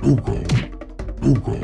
Google. Google.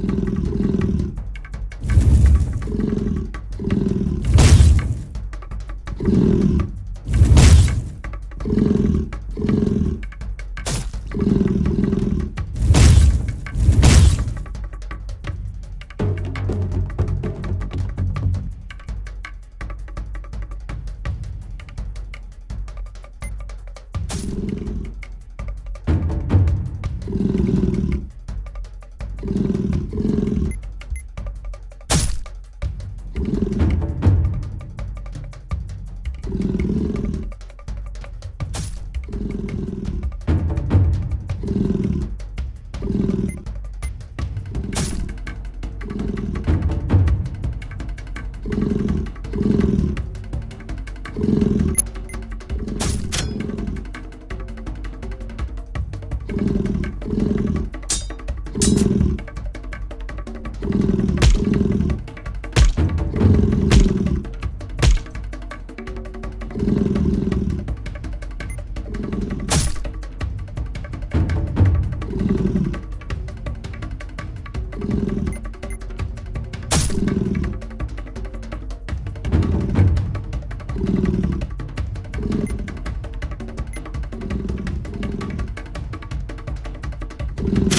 you you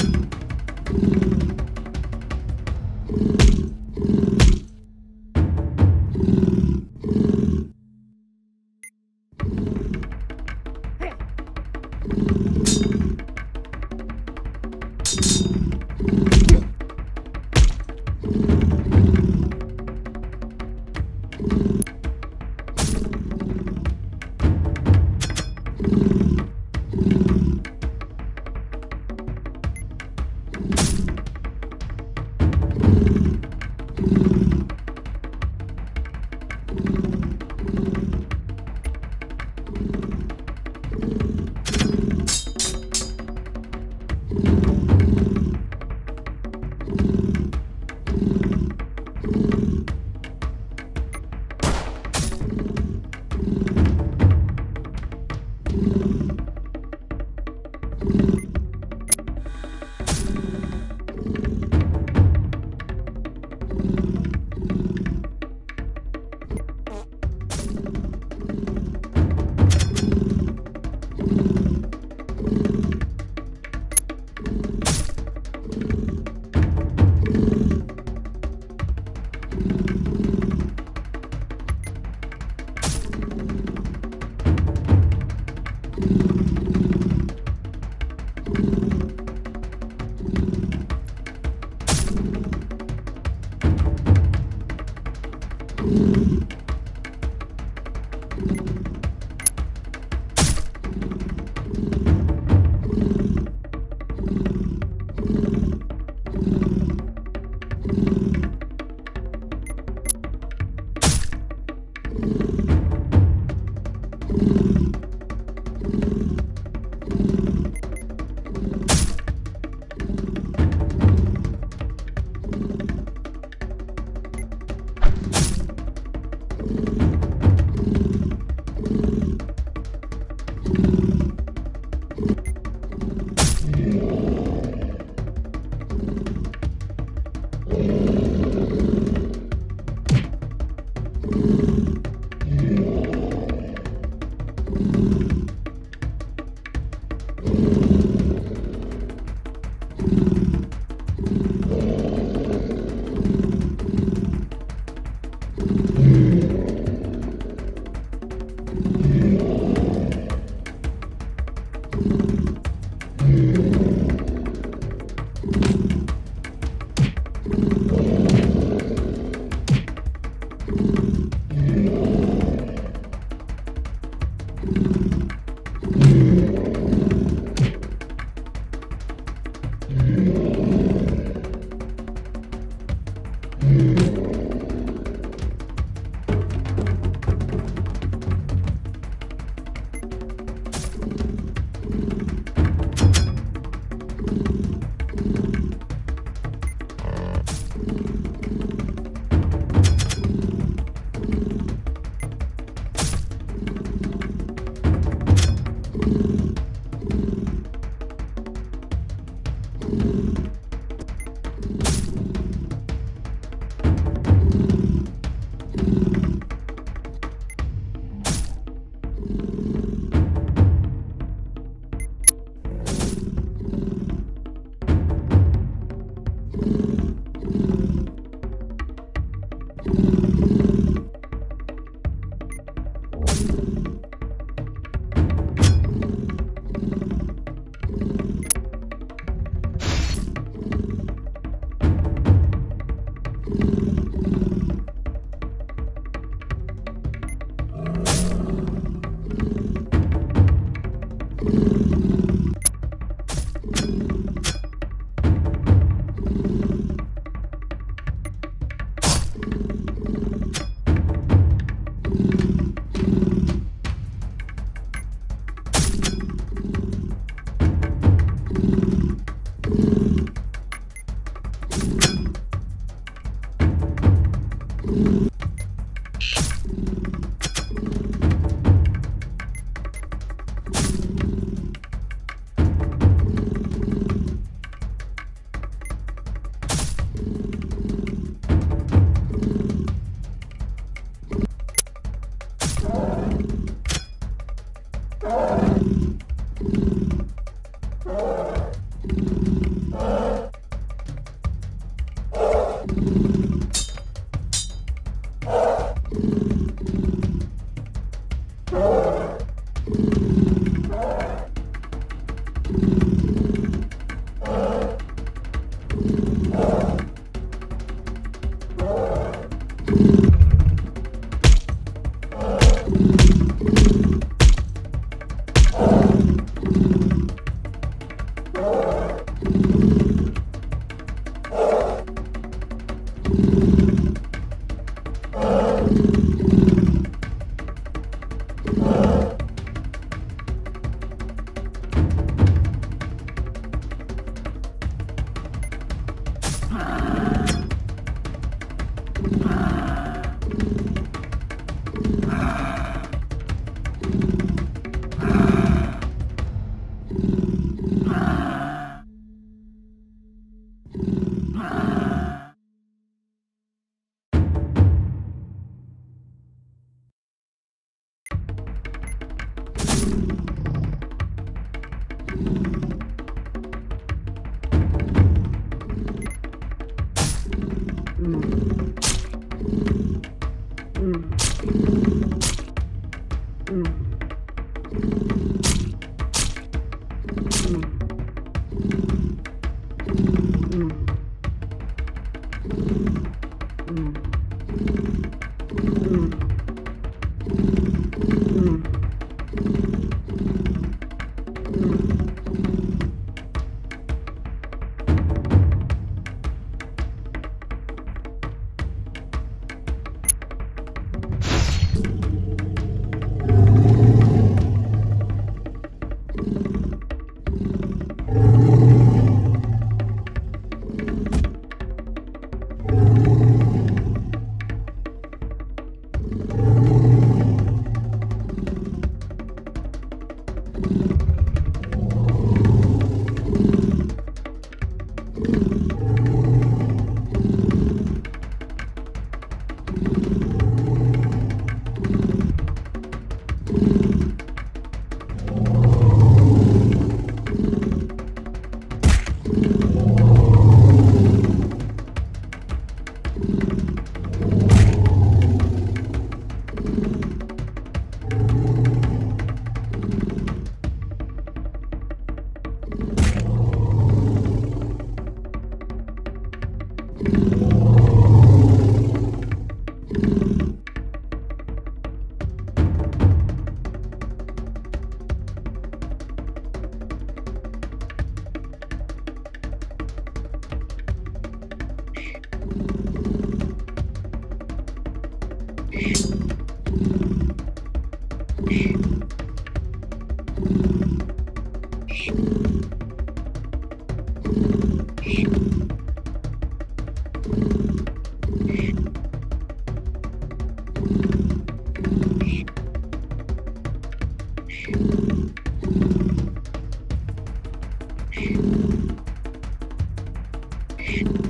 You